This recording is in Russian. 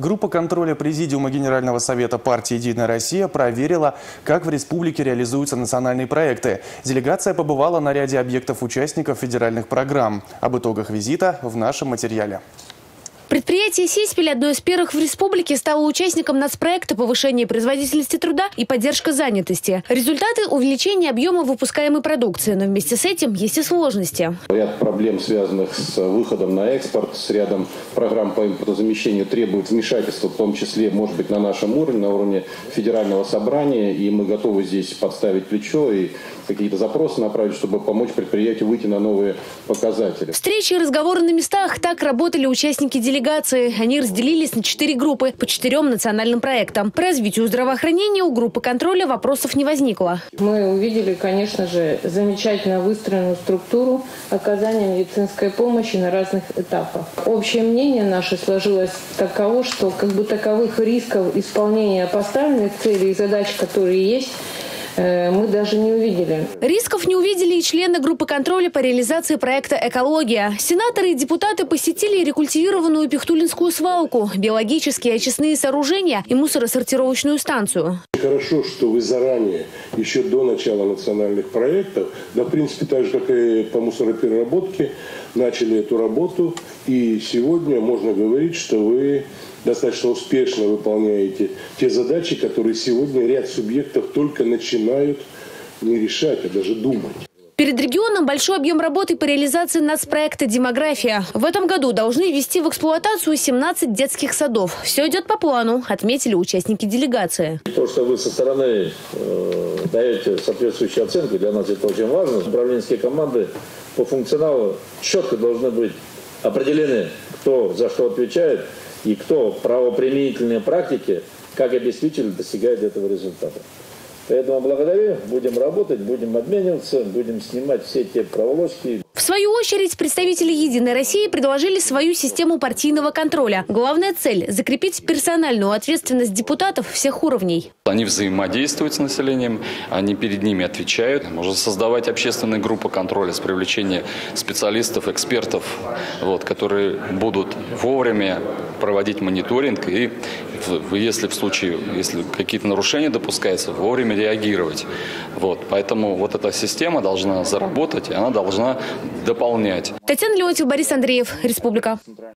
Группа контроля Президиума Генерального совета партии «Единая Россия» проверила, как в республике реализуются национальные проекты. Делегация побывала на ряде объектов участников федеральных программ. Об итогах визита в нашем материале. Предприятие «Сиспель» одно из первых в республике стало участником нацпроекта повышения производительности труда и поддержка занятости. Результаты – увеличение объема выпускаемой продукции, но вместе с этим есть и сложности. Ряд проблем, связанных с выходом на экспорт, с рядом программ по импортозамещению требует вмешательства, в том числе, может быть, на нашем уровне, на уровне федерального собрания, и мы готовы здесь подставить плечо и какие-то запросы направить, чтобы помочь предприятию выйти на новые показатели. Встречи и разговоры на местах. Так работали участники делегации. Они разделились на четыре группы по четырем национальным проектам. По развитию здравоохранения у группы контроля вопросов не возникло. Мы увидели, конечно же, замечательно выстроенную структуру оказания медицинской помощи на разных этапах. Общее мнение наше сложилось таково, что как бы таковых рисков исполнения поставленных целей и задач, которые есть, мы даже не увидели. Рисков не увидели и члены группы контроля по реализации проекта «Экология». Сенаторы и депутаты посетили рекультивированную Пихтулинскую свалку, биологические очистные сооружения и мусоросортировочную станцию. Хорошо, что вы заранее, еще до начала национальных проектов, да, в принципе, так же, как и по мусоропереработке, начали эту работу. И сегодня можно говорить, что вы достаточно успешно выполняете те задачи, которые сегодня ряд субъектов только начинают не решать, а даже думать. Перед регионом большой объем работы по реализации нацпроекта «Демография». В этом году должны ввести в эксплуатацию 17 детских садов. Все идет по плану, отметили участники делегации. То, что вы со стороны э, даете соответствующую оценку, для нас это очень важно. Управленческие команды по функционалу четко должны быть определены, кто за что отвечает и кто в правоприменительной практике, как обеспечили, достигает этого результата. Поэтому благодарю, будем работать, будем обмениваться, будем снимать все те проволочки. Свою очередь, представители «Единой России» предложили свою систему партийного контроля. Главная цель – закрепить персональную ответственность депутатов всех уровней. Они взаимодействуют с населением, они перед ними отвечают. Можно создавать общественные группы контроля с привлечением специалистов, экспертов, вот, которые будут вовремя проводить мониторинг и, если в случае, если какие-то нарушения допускаются, вовремя реагировать. Вот, поэтому вот эта система должна заработать, и она должна дополнять. Татьяна Леонтьев, Борис Андреев, Республика.